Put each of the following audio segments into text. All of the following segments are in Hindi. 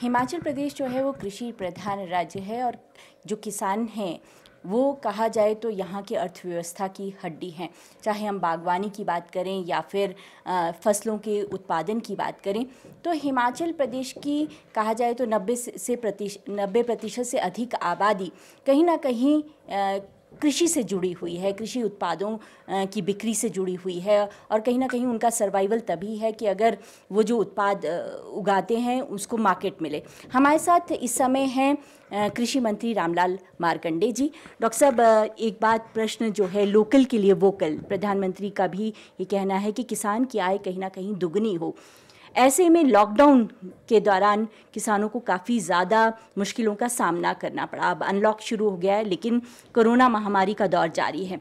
हिमाचल प्रदेश जो है वो कृषि प्रधान राज्य है और जो किसान हैं, वो कहा जाए तो यहाँ की अर्थव्यवस्था की हड्डी हैं। चाहे हम बागवानी की बात करें या फिर फ़सलों के उत्पादन की बात करें तो हिमाचल प्रदेश की कहा जाए तो 90 से प्रतिशत नब्बे प्रतिशत से अधिक आबादी कहीं ना कहीं कृषि से जुड़ी हुई है, कृषि उत्पादों की बिक्री से जुड़ी हुई है और कहीं ना कहीं उनका सर्वाइवल तभी है कि अगर वो जो उत्पाद उगाते हैं, उसको मार्केट मिले। हमारे साथ इस समय हैं कृषि मंत्री रामलाल मारकंडे जी। डॉक्टर साहब एक बात प्रश्न जो है लोकल के लिए वोकल प्रधानमंत्री का भी ये कहना है कि किसान की आय कहीं ना कहीं दुगनी हो। ऐसे में लॉकडाउन के दौरान किसानों को काफ़ी ज़्यादा मुश्किलों का सामना करना पड़ा। अब अनलॉक शुरू हो गया है, लेकिन कोरोना महामारी का दौर जारी है।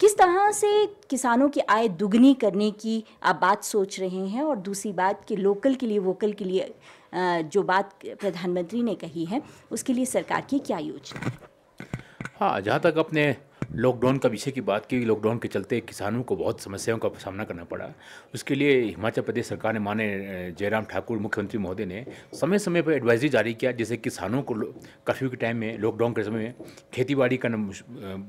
किस तरह से किसानों की आय दुगनी करने की आप बात सोच रहे हैं? और दूसरी बात कि लोकल के लिए वोकल के लिए जो बात प्रधानमंत्री ने कही है, उसके लिए सरकार की क्या योजना है, जहाँ तक अपने लॉकडाउन का विषय की बात की लॉकडाउन के चलते किसानों को बहुत समस्याओं का सामना करना पड़ा। उसके लिए हिमाचल प्रदेश सरकार ने माने जयराम ठाकुर, मुख्यमंत्री महोदय ने समय समय पर एडवाइजरी जारी किया जैसे किसानों को कर्फ्यू के टाइम में लॉकडाउन के समय में खेती बाड़ी करना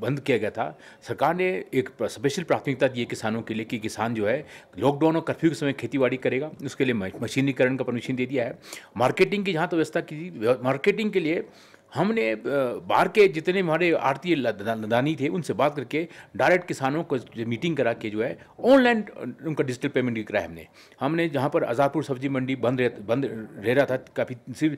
बंद किया गया था। सरकार ने एक स्पेशल प्राथमिकता दी किसानों के लिए कि किसान जो है लॉकडाउन और कर्फ्यू के समय खेती बाड़ी करेगा। उसके लिए मशीनीकरण का परमिशन दे दिया है। मार्केटिंग की जहाँ तो व्यवस्था की मार्केटिंग के लिए हमने बाहर के जितने हमारे आरती लदानी थे उनसे बात करके डायरेक्ट किसानों को मीटिंग करा के जो है ऑनलाइन उनका डिजिटल पेमेंट भी कराया हमने। हमने जहाँ पर आज़ादपुर सब्ज़ी मंडी बंद रह बंद रह रहा था काफ़ी सिर्फ़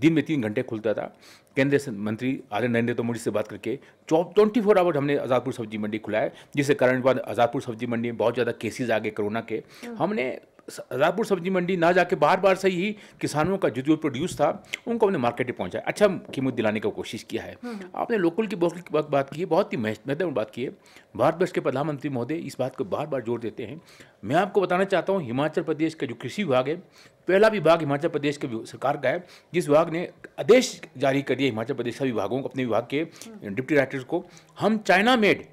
दिन में तीन घंटे खुलता था। केंद्रीय मंत्री आदर नरेंद्र मोदी से बात करके ट्वेंटी फोर आवर हमने आज़ादपुर सब्ज़ी मंडी खुलाया जिसके कारण बाद आज़ादपुर सब्ज़ी मंडी में बहुत ज़्यादा केसेज आ गए कोरोना के। हमने राजपुर सब्ज़ी मंडी ना जाके बार बार से ही किसानों का जो जो प्रोड्यूस था उनको हमने मार्केट में पहुँचाया अच्छा कीमत दिलाने की कोशिश किया है हम्म। आपने लोकल की बहुत बात की है बहुत ही महत्वपूर्ण बात की है भारतवर्ष के प्रधानमंत्री महोदय इस बात को बार बार ज़ोर देते हैं मैं आपको बताना चाहता हूँ हिमाचल प्रदेश का जो कृषि विभाग है पहला विभाग हिमाचल प्रदेश के सरकार का है जिस विभाग ने आदेश जारी कर दिया हिमाचल प्रदेश के विभागों को अपने विभाग के हम्म। डिप्टी डायरेक्टर्स को हम चाइना मेड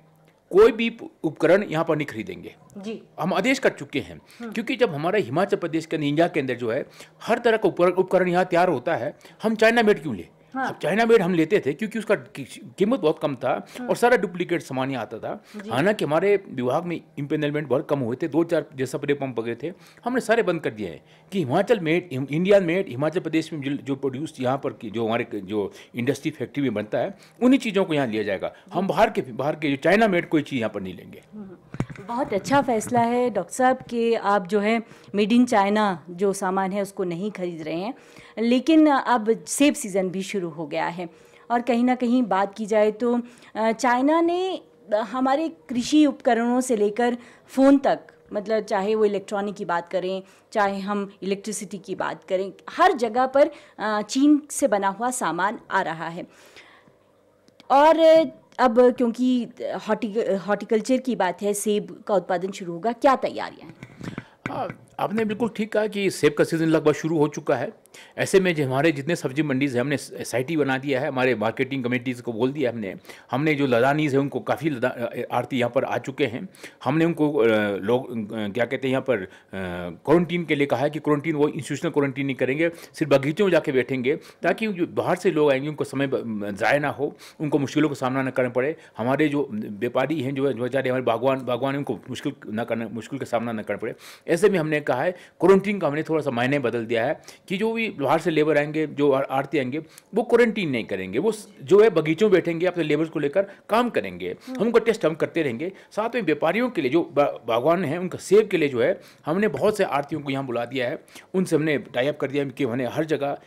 कोई भी उपकरण यहाँ पर नहीं खरीदेंगे। जी। हम आदेश कर चुके हैं हाँ। क्योंकि जब हमारे हिमाचल प्रदेश के इंडिया के अंदर जो है हर तरह का उपकरण यहाँ तैयार होता है हम चाइना मेड क्यों ले? हाँ। चाइना मेड हम लेते थे क्योंकि उसका कीमत बहुत कम था हाँ। और सारा डुप्लीकेट सामान ही आता था हालाँकि हमारे विभाग में इम्पेनलमेंट बहुत कम हुए थे दो चार जैसा पेट्रोल पंप वगैरह थे हमने सारे बंद कर दिए हैं कि Himachal made India made Himachal Pradesh में जो प्रोड्यूस यहाँ पर जो हमारे जो इंडस्ट्री फैक्ट्री में बनता है उन्हीं चीज़ों को यहाँ लिया जाएगा हम बाहर के बाहर के जो चाइना मेड कोई चीज़ यहाँ पर नहीं लेंगे हम्म। बहुत अच्छा फैसला है डॉक्टर साहब कि आप जो है मेड इन चाइना जो सामान है उसको नहीं खरीद रहे हैं। लेकिन अब सेब सीज़न भी शुरू हो गया है। और कहीं ना कहीं बात की जाए तो चाइना ने हमारे कृषि उपकरणों से लेकर फ़ोन तक मतलब चाहे वो इलेक्ट्रॉनिक की बात करें, चाहे हम इलेक्ट्रिसिटी की बात करें, हर जगह पर चीन से बना हुआ सामान आ रहा है। और अब क्योंकि हॉर्टिकल्चर की बात है सेब का उत्पादन शुरू होगा क्या तैयारियाँ हैं? आपने बिल्कुल ठीक कहा कि सेब का सीज़न लगभग शुरू हो चुका है। ऐसे में जो हमारे जितने सब्ज़ी मंडीज़ हैं हमने एसआईटी बना दिया है, हमारे मार्केटिंग कमेटीज़ को बोल दिया हमने हमने जो लदानीज़ हैं उनको काफ़ी आरती यहाँ पर आ चुके हैं। हमने उनको लोग क्या कहते हैं यहाँ पर क्वारंटीन के लिए कहा है कि क्वारंटीन वो इंस्टीट्यूशनल क्वारंटीन नहीं करेंगे, सिर्फ़ बगीचों में जाके बैठेंगे ताकि जो बाहर से लोग आएँगे, उनको समय ज़ाय ना हो, उनको मुश्किलों का सामना न करना पड़े। हमारे जो व्यापारी हैं, जो बेचारे हमारे बागवान बागवान उनको मुश्किल न करना, मुश्किल का सामना न करना पड़े। ऐसे में हमने कहा है क्वारंटीन का हमने थोड़ा सा मायने बदल दिया है कि जो भी बाहर से लेबर आएँगे जो आरती आएँगे वो क्वारंटीन नहीं करेंगे। वो जो है बगीचों में बैठेंगे अपने लेबर्स को लेकर काम करेंगे। हम उनका टेस्ट हम करते रहेंगे। साथ में व्यापारियों के लिए जो बागवान हैं उनका सेब के लिए जो है हमने बहुत से आरतियों को यहाँ बुला दिया है। उनसे हमने टाइप कर दिया कि उन्हें हर जगह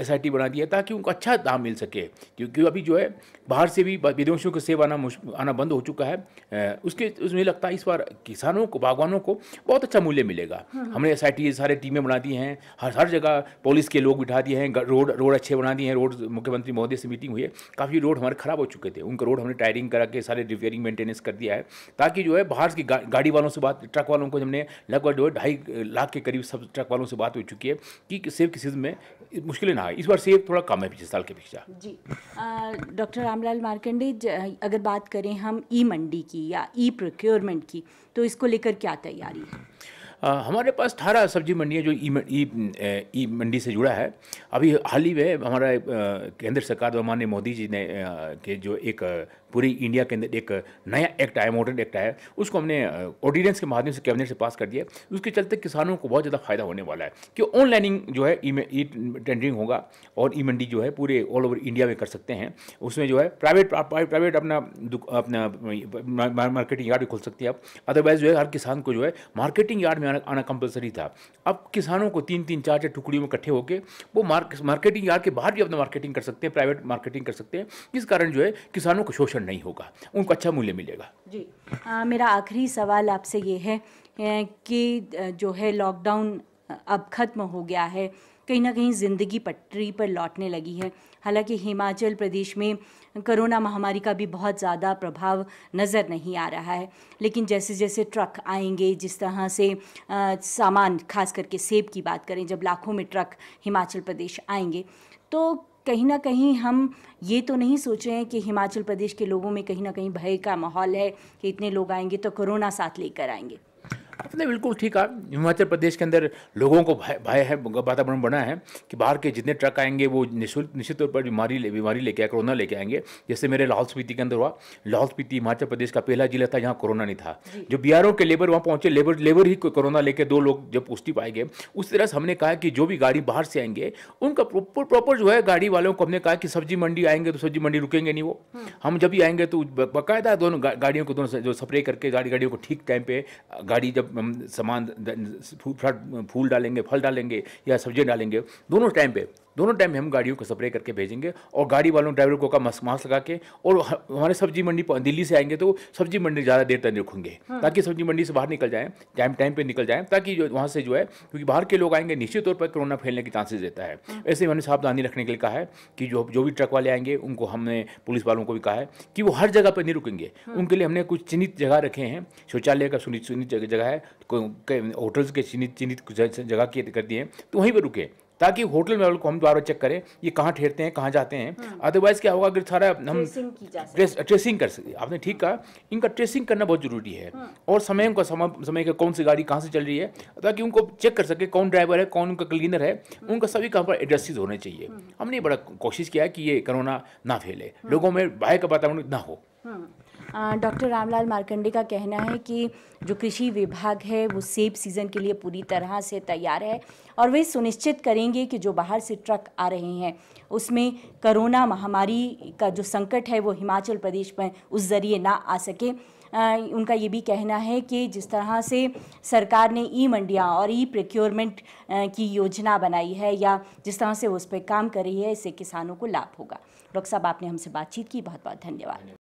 एसआईटी बना दिया ताकि उनको अच्छा दाम मिल सके। क्योंकि अभी जो है बाहर से भी विदेशियों को सेब आना आना बंद हो चुका है। उसके उसमें लगता है इस बार किसानों को बागवानों को बहुत अच्छा मूल्य मिलेगा। हमने एस आई सारे टीमें बना दी हैं। हर हर जगह पुलिस के लोग बिठा दिए हैं। रोड रोड अच्छे बना दिए हैं। रोड मुख्यमंत्री महोदय से मीटिंग हुई है। काफ़ी रोड हमारे ख़राब हो चुके थे। उनका रोड हमने टायरिंग करा के सारे रिपेयरिंग मेंटेनेंस कर दिया है। ताकि जो है बाहर की गा, गाड़ी वालों से बात ट्रक वालों को हमने लगभग जो है ढाई लाख के करीब सब ट्रक वालों से बात हो चुकी है कि सेब की सीज़न में मुश्किलें ना आए। इस बार सेब थोड़ा कम है पिछले साल के पीछा जी। डॉक्टर रामलाल मार्कंडे अगर बात करें हम ई मंडी की या ई प्रोक्योरमेंट की तो इसको लेकर क्या तैयारी है? हमारे पास अठारह सब्ज़ी मंडी है जो ई ई मंडी से जुड़ा है। अभी हाल ही में हमारा केंद्र सरकार द्वारा माननीय मोदी जी ने के जो एक पूरी इंडिया के अंदर एक नया एक्ट आया, मॉडर्न एक्ट आया, उसको हमने ऑर्डिनेंस के माध्यम से कैबिनेट से पास कर दिया उसके चलते किसानों को बहुत ज़्यादा फ़ायदा होने वाला है कि ऑनलाइनिंग जो है ई टेंडरिंग होगा और ई मंडी जो है पूरे ऑल ओवर इंडिया में कर सकते हैं। उसमें जो है प्राइवेट प्राइवेट अपना अपना मार्केटिंग यार्ड भी खोल सकते हैं आप। अदरवाइज़ जो है हर किसान को जो है मार्केटिंग यार्ड में आना आना कंपलसरी था। अब किसानों को तीन तीन चार चार टुकड़ियों में इकट्ठे होकर वो मार्क मार्केटिंग यार्ड के बाहर भी अपना मार्केटिंग कर सकते हैं प्राइवेट मार्केटिंग कर सकते हैं जिस कारण जो है किसानों को शोषण नहीं होगा उनको अच्छा मूल्य मिलेगा। जी अ, मेरा आखिरी सवाल आपसे ये है कि जो है लॉकडाउन अब ख़त्म हो गया है कहीं ना कहीं ज़िंदगी पटरी पर लौटने लगी है। हालाँकि हिमाचल प्रदेश में कोरोना महामारी का भी बहुत ज़्यादा प्रभाव नज़र नहीं आ रहा है। लेकिन जैसे जैसे ट्रक आएँगे जिस तरह से अ, सामान खास करके सेब की बात करें जब लाखों में ट्रक हिमाचल प्रदेश आएँगे तो कहीं ना कहीं हम ये तो नहीं सोच रहे हैं कि हिमाचल प्रदेश के लोगों में कहीं ना कहीं भय का माहौल है कि इतने लोग आएँगे तो कोरोना साथ लेकर आएँगे। आपने बिल्कुल ठीक कहा। हिमाचल प्रदेश के अंदर लोगों को भय भय है वातावरण बना है कि बाहर के जितने ट्रक आएँगे वो निःशुल्क निश्चित तौर पर बीमारी ले बीमारी लेके आए कोरोना लेके आएँगे। जैसे मेरे लाहौल स्पीति के अंदर हुआ लाहौल स्पीति हिमाचल प्रदेश का पहला जिला था जहाँ कोरोना नहीं था। जो। बिहारों के लेबर वहाँ पहुँचे लेबर लेबर ही कोरोना लेके दो लोग जब पुष्टि पाए गए उस तरह से हमने कहा कि जो भी गाड़ी बाहर से आएँगे उनका प्रॉपर प्रॉपर जो है गाड़ी वालों को हमने कहा कि सब्ज़ी मंडी आएँगे तो सब्ज़ी मंडी रुकेंगे नहीं वो। हम जब भी आएँगे तो ब- बाकायदा दोनों गाड़ियों को दोनों जो स्प्रे करके गाड़ी गाड़ियों को ठीक टाइम पे गाड़ी जब हम सामान फूल डालेंगे फल डालेंगे या सब्ज़ियाँ डालेंगे दोनों टाइम पे दोनों टाइम हम गाड़ियों को स्प्रे करके भेजेंगे और गाड़ी वालों ड्राइवर को का मास्क मास्क लगा के और हमारे सब्ज़ी मंडी दिल्ली से आएँगे तो सब्ज़ी मंडी ज़्यादा देर तक नहीं रुकेंगे। ताकि सब्ज़ी मंडी से बाहर निकल जाएँ टाइम टाइम पर निकल जाएँ ताकि जो वहाँ से जो है क्योंकि बाहर के लोग आएँगे निश्चित तौर पर कोरोना फैलने के चांसेस रहता है। ऐसे ही हमने सावधानी रखने के लिए कहा है कि जो जो भी ट्रक वाले आएँगे उनको हमने पुलिस वालों को भी कहा है कि वो हर जगह पर नहीं रुकेंगे। उनके लिए हमने कुछ चिन्हित जगह रखे हैं शौचालय का सुनिश्चित जगह है होटल्स के चिन्हित चिन्हित जगह की कर दिए हैं तो वहीं पर रुके। ताकि होटल में को हम बार बार चेक करें ये कहाँ ठहरते हैं कहाँ जाते हैं। अदरवाइज़ क्या होगा अगर सारा हम ट्रेसिंग ट्रेस कर सकते आपने ठीक कहा इनका ट्रेसिंग करना बहुत ज़रूरी है। और समय का समय समय का कौन सी गाड़ी कहाँ से चल रही है ताकि उनको चेक कर सके कौन ड्राइवर है कौन उनका क्लीनर है। उनका सभी कहाँ पर एड्रेसेस होने चाहिए। हमने बड़ा कोशिश किया है कि ये कोरोना ना फैले। लोगों में भय का वातावरण ना हो। डॉक्टर रामलाल मार्कंडे का कहना है कि जो कृषि विभाग है वो सेब सीज़न के लिए पूरी तरह से तैयार है और वे सुनिश्चित करेंगे कि जो बाहर से ट्रक आ रहे हैं उसमें कोरोना महामारी का जो संकट है वो हिमाचल प्रदेश में उस ज़रिए ना आ सके। अ, उनका ये भी कहना है कि जिस तरह से सरकार ने ई मंडियाँ और ई प्रोक्योरमेंट की योजना बनाई है या जिस तरह से उस पर काम कर रही है इससे किसानों को लाभ होगा। डॉक्टर साहब आपने हमसे बातचीत की बहुत बहुत धन्यवाद।